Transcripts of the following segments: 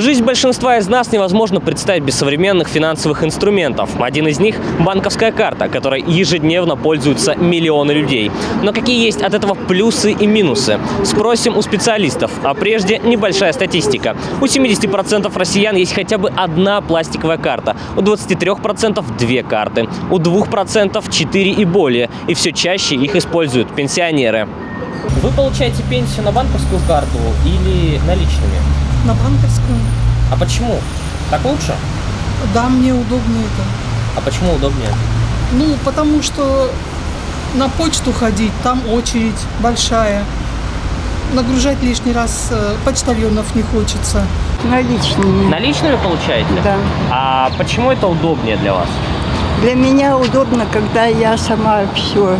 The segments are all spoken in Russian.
Жизнь большинства из нас невозможно представить без современных финансовых инструментов. Один из них – банковская карта, которой ежедневно пользуются миллионы людей. Но какие есть от этого плюсы и минусы? Спросим у специалистов. А прежде небольшая статистика. У 70% россиян есть хотя бы одна пластиковая карта, у 23% две карты, у 2% 4 и более. И все чаще их используют пенсионеры. Вы получаете пенсию на банковскую карту или наличными? На банковскую. А почему? Так лучше? Да, мне удобно это. А почему удобнее? Ну, потому что на почту ходить, там очередь большая. Нагружать лишний раз э, почтальонов не хочется. Наличными. Наличными получаете? Да. А почему это удобнее для вас? Для меня удобно, когда я сама все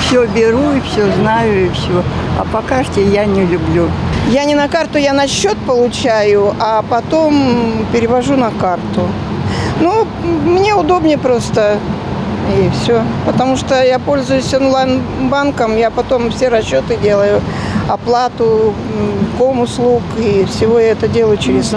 все беру и все знаю и все. А по карте я не люблю. Я не на карту, я на счет получаю, а потом перевожу на карту. Ну, мне удобнее просто. И все. Потому что я пользуюсь онлайн-банком, я потом все расчеты делаю, оплату ком-услуг и всего я это делаю через,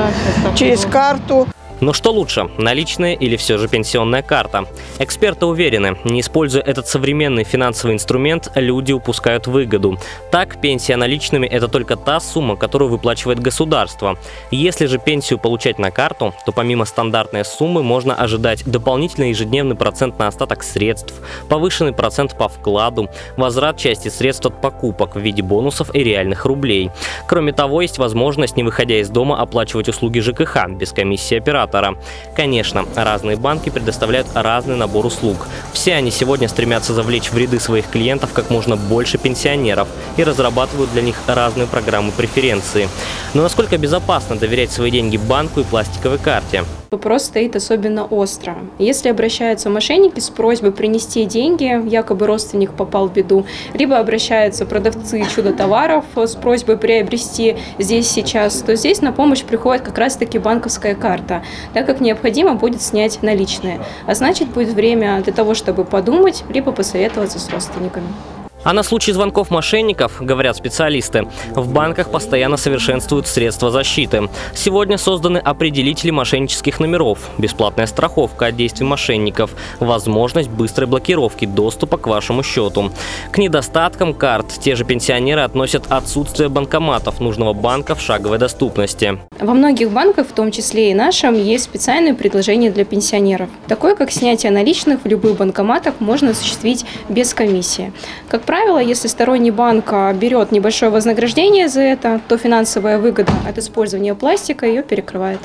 через карту. Но что лучше, наличные или все же пенсионная карта? Эксперты уверены, не используя этот современный финансовый инструмент, люди упускают выгоду. Так, пенсия наличными – это только та сумма, которую выплачивает государство. Если же пенсию получать на карту, то помимо стандартной суммы можно ожидать дополнительный ежедневный процент на остаток средств, повышенный процент по вкладу, возврат части средств от покупок в виде бонусов и реальных рублей. Кроме того, есть возможность, не выходя из дома, оплачивать услуги ЖКХ без комиссии оператора оператора. Конечно, разные банки предоставляют разный набор услуг. Все они сегодня стремятся завлечь в ряды своих клиентов как можно больше пенсионеров и разрабатывают для них разные программы преференции. Но насколько безопасно доверять свои деньги банку и пластиковой карте? Вопрос стоит особенно остро. Если обращаются мошенники с просьбой принести деньги, якобы родственник попал в беду, либо обращаются продавцы чудо-товаров с просьбой приобрести здесь сейчас, то здесь на помощь приходит как раз-таки банковская карта, так как необходимо будет снять наличные. А значит, будет время для того, чтобы подумать, либо посоветоваться с родственниками. А на случай звонков мошенников, говорят специалисты, в банках постоянно совершенствуют средства защиты. Сегодня созданы определители мошеннических номеров, бесплатная страховка от действий мошенников, возможность быстрой блокировки доступа к вашему счету. К недостаткам карт те же пенсионеры относят отсутствие банкоматов нужного банка в шаговой доступности. Во многих банках, в том числе и нашем, есть специальные предложения для пенсионеров. Такое, как снятие наличных в любых банкоматах можно осуществить без комиссии. Как правило, если сторонний банк а, берет небольшое вознаграждение за это, то финансовая выгода от использования пластика ее перекрывает.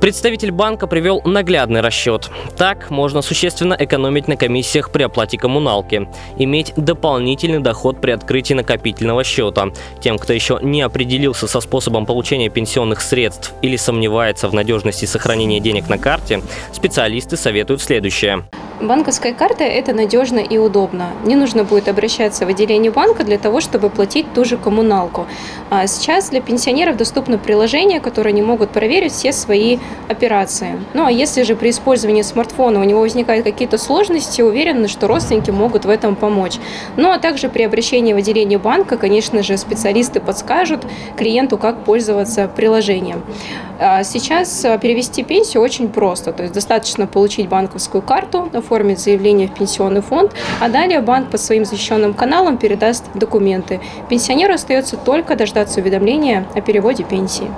Представитель банка привел наглядный расчет. Так можно существенно экономить на комиссиях при оплате коммуналки, иметь дополнительный доход при открытии накопительного счета. Тем, кто еще не определился со способом получения пенсионных средств или сомневается в надежности сохранения денег на карте, специалисты советуют следующее. Банковская карта – это надежно и удобно. Не нужно будет обращаться в отделение банка для того, чтобы платить ту же коммуналку. А сейчас для пенсионеров доступно приложение, которое они могут проверить все свои операции. Ну а если же при использовании смартфона у него возникают какие-то сложности, уверены, что родственники могут в этом помочь. Ну а также при обращении в отделение банка, конечно же, специалисты подскажут клиенту, как пользоваться приложением. А сейчас перевести пенсию очень просто. То есть достаточно получить банковскую карту, оформить заявление в пенсионный фонд, а далее банк по своим защищенным каналам передаст документы. Пенсионеру остается только дождаться уведомления о переводе пенсии.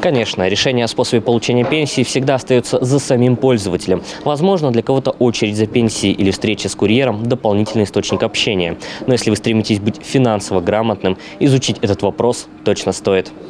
Конечно, решение о способе получения пенсии всегда остается за самим пользователем. Возможно, для кого-то очередь за пенсией или встреча с курьером – дополнительный источник общения. Но если вы стремитесь быть финансово грамотным, изучить этот вопрос точно стоит.